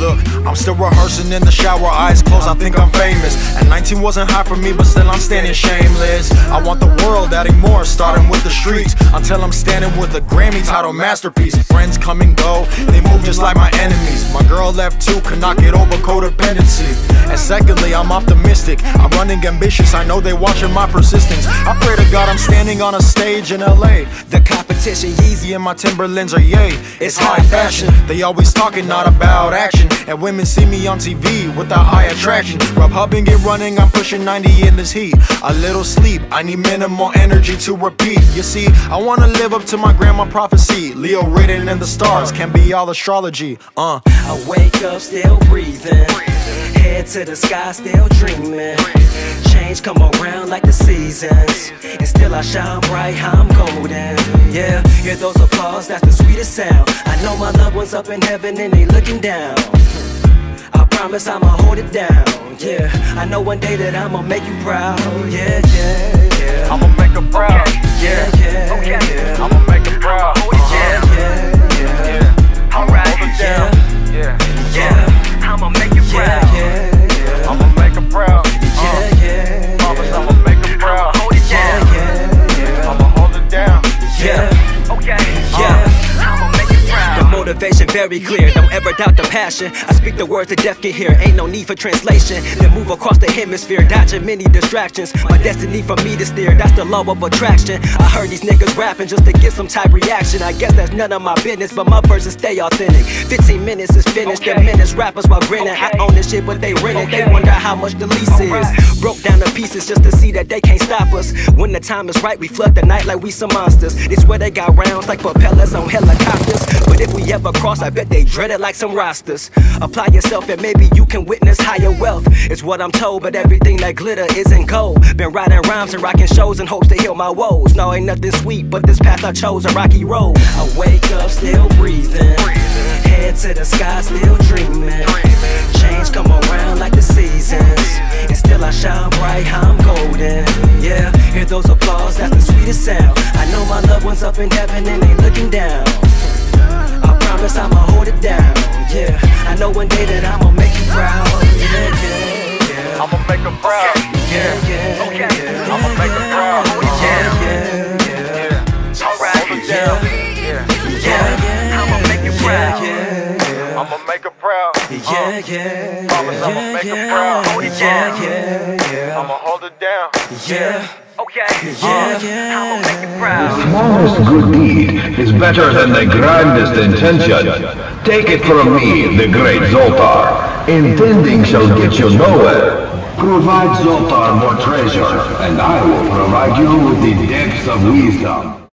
I'm still rehearsing in the shower, eyes closed, I think I'm famous. And 19 wasn't high for me, but still I'm standing shameless. I want the world adding more, starting with the streets. Until I'm standing with a Grammy title masterpiece. Friends come and go, they move just like my enemies. My girl left too, could not get over codependency. And secondly, I'm optimistic. I'm running ambitious, I know they watching my persistence. I pray to God I'm standing on a stage in LA. The competition, Yeezy and my Timberlands are yay. It's high fashion. They always talking, not about action. And women see me on TV with a high attraction. Rub hub and get running, I'm pushing 90 in this heat. A little sleep, I need minimal energy to repeat. You see, I wanna live up to my grandma prophecy. Leo written in the stars, can be all astrology. Uh. I wake up still breathing. Head to the sky, still dreaming. Change come around like the seasons. And still I shine bright, I'm golden. Yeah, hear those applause, that's the sweetest sound. I know my loved ones up in heaven and they looking down. Promise I'ma hold it down. Yeah, I know one day that I'ma make you proud. Yeah, yeah, yeah. I'ma make her proud. Yeah, yeah, yeah. I'ma make motivation very clear, don't ever doubt the passion. I speak the words the deaf can hear, ain't no need for translation. Then move across the hemisphere, dodging many distractions. My destiny for me to steer, that's the law of attraction. I heard these niggas rapping just to get some type reaction. I guess that's none of my business, but my verses stay authentic. 15 minutes is finished, the Okay. minutes rappers while grinning. I own this shit, but they rent it. They wonder how much the lease is. Broke down the pieces just to see that they can't stop us. When the time is right, we flood the night like we some monsters. It's where they got rounds like propellers on helicopters. But if we ever cross, I bet they dread it like some rosters. Apply yourself and maybe you can witness higher wealth. It's what I'm told, but everything that glitter isn't gold. Been writing rhymes and rocking shows in hopes to heal my woes. No, ain't nothing sweet, but this path I chose a rocky road. I wake up still breathing. Head to the sky, still dreaming. Change come around like the seasons. And still I shine bright, I'm golden. Yeah, hear those applause, that's the sweetest sound. I know my loved ones up in heaven and they looking down. I promise I'ma hold it down. Yeah, I know one day that I'ma make you proud. Yeah, yeah, yeah. I'ma make her proud. Yeah, yeah, Okay. yeah. I'ma make her proud. I'ma make her proud. Yeah, yeah, uh, Promise I'ma yeah, make her yeah. proud. Hold it Yeah, down. yeah, yeah. I'ma hold it down. Yeah, Okay. Uh, yeah, yeah. I'ma make you proud. smallest good deed is better than the grandest intention. Take it from me, the great Zoltar. Intending shall get you nowhere. Provide Zoltar more treasure, and I will provide you with the depths of wisdom.